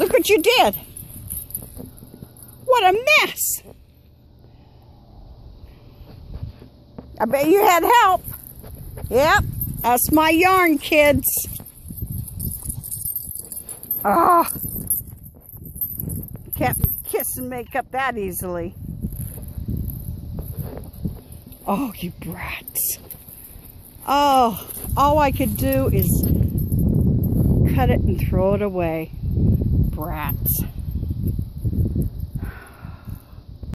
Look what you did. What a mess. I bet you had help. Yep, that's my yarn, kids. Oh, can't kiss and make up that easily. Oh, you brats. Oh, all I could do is cut it and throw it away. Brats.